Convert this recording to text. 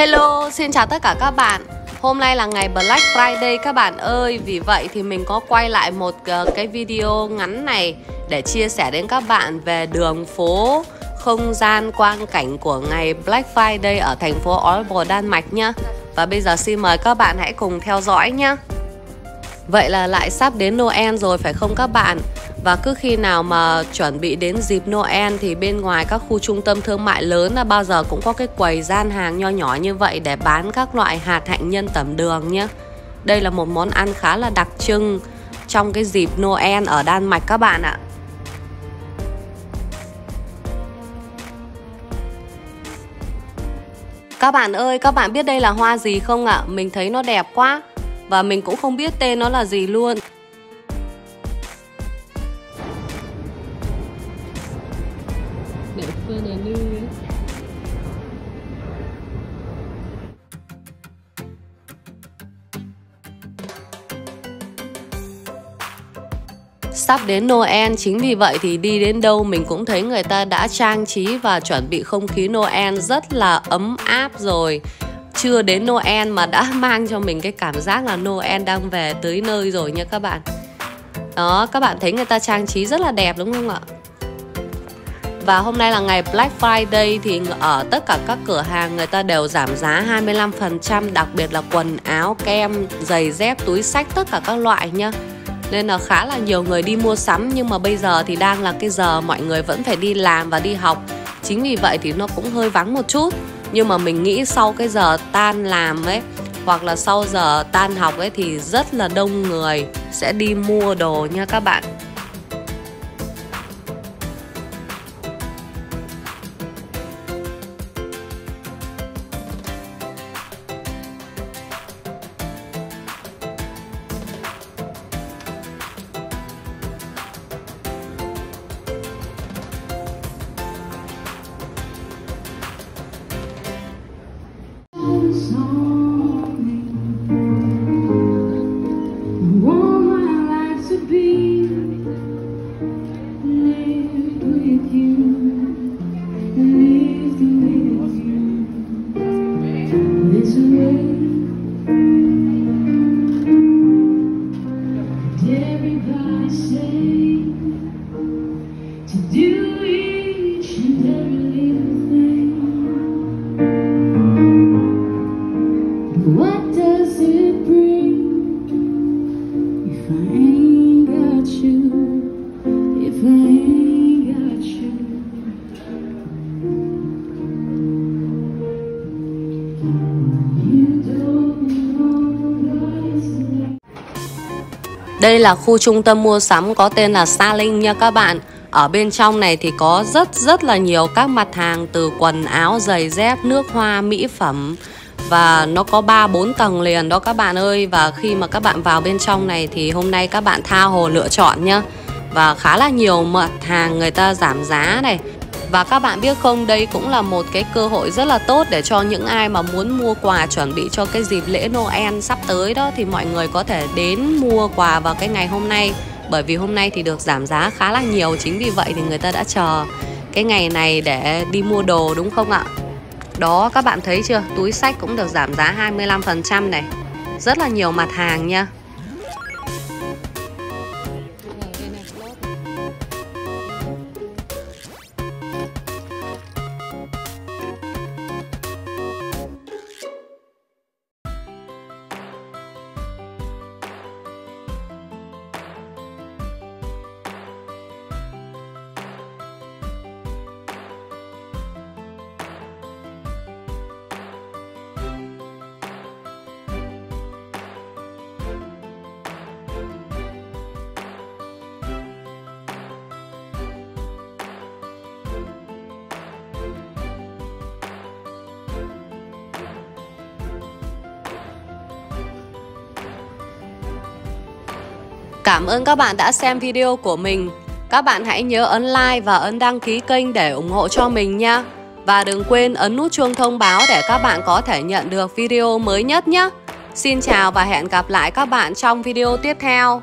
Hello, xin chào tất cả các bạn Hôm nay là ngày Black Friday các bạn ơi Vì vậy thì mình có quay lại một ờ, cái video ngắn này Để chia sẻ đến các bạn về đường phố Không gian quang cảnh của ngày Black Friday ở thành phố Aalborg, Đan Mạch nhá Và bây giờ xin mời các bạn hãy cùng theo dõi nhé. Vậy là lại sắp đến Noel rồi phải không các bạn? Và cứ khi nào mà chuẩn bị đến dịp Noel thì bên ngoài các khu trung tâm thương mại lớn là bao giờ cũng có cái quầy gian hàng nho nhỏ như vậy để bán các loại hạt hạnh nhân tẩm đường nhé. Đây là một món ăn khá là đặc trưng trong cái dịp Noel ở Đan Mạch các bạn ạ. Các bạn ơi, các bạn biết đây là hoa gì không ạ? Mình thấy nó đẹp quá và mình cũng không biết tên nó là gì luôn. Sắp đến Noel chính vì vậy thì đi đến đâu mình cũng thấy người ta đã trang trí và chuẩn bị không khí Noel rất là ấm áp rồi. Chưa đến Noel mà đã mang cho mình cái cảm giác là Noel đang về tới nơi rồi nha các bạn. Đó, các bạn thấy người ta trang trí rất là đẹp đúng không ạ? Và hôm nay là ngày Black Friday thì ở tất cả các cửa hàng người ta đều giảm giá 25% Đặc biệt là quần áo, kem, giày dép, túi sách, tất cả các loại nhá nên là khá là nhiều người đi mua sắm nhưng mà bây giờ thì đang là cái giờ mọi người vẫn phải đi làm và đi học. Chính vì vậy thì nó cũng hơi vắng một chút. Nhưng mà mình nghĩ sau cái giờ tan làm ấy hoặc là sau giờ tan học ấy thì rất là đông người sẽ đi mua đồ nha các bạn. misery. Did everybody say to do? Đây là khu trung tâm mua sắm có tên là Starling nha các bạn Ở bên trong này thì có rất rất là nhiều các mặt hàng từ quần áo, giày dép, nước hoa, mỹ phẩm và nó có 3 4 tầng liền đó các bạn ơi và khi mà các bạn vào bên trong này thì hôm nay các bạn tha hồ lựa chọn nhá. Và khá là nhiều mặt hàng người ta giảm giá này. Và các bạn biết không, đây cũng là một cái cơ hội rất là tốt để cho những ai mà muốn mua quà chuẩn bị cho cái dịp lễ Noel sắp tới đó thì mọi người có thể đến mua quà vào cái ngày hôm nay. Bởi vì hôm nay thì được giảm giá khá là nhiều, chính vì vậy thì người ta đã chờ cái ngày này để đi mua đồ đúng không ạ? Đó các bạn thấy chưa Túi sách cũng được giảm giá 25% này Rất là nhiều mặt hàng nha Cảm ơn các bạn đã xem video của mình. Các bạn hãy nhớ ấn like và ấn đăng ký kênh để ủng hộ cho mình nha. Và đừng quên ấn nút chuông thông báo để các bạn có thể nhận được video mới nhất nhé. Xin chào và hẹn gặp lại các bạn trong video tiếp theo.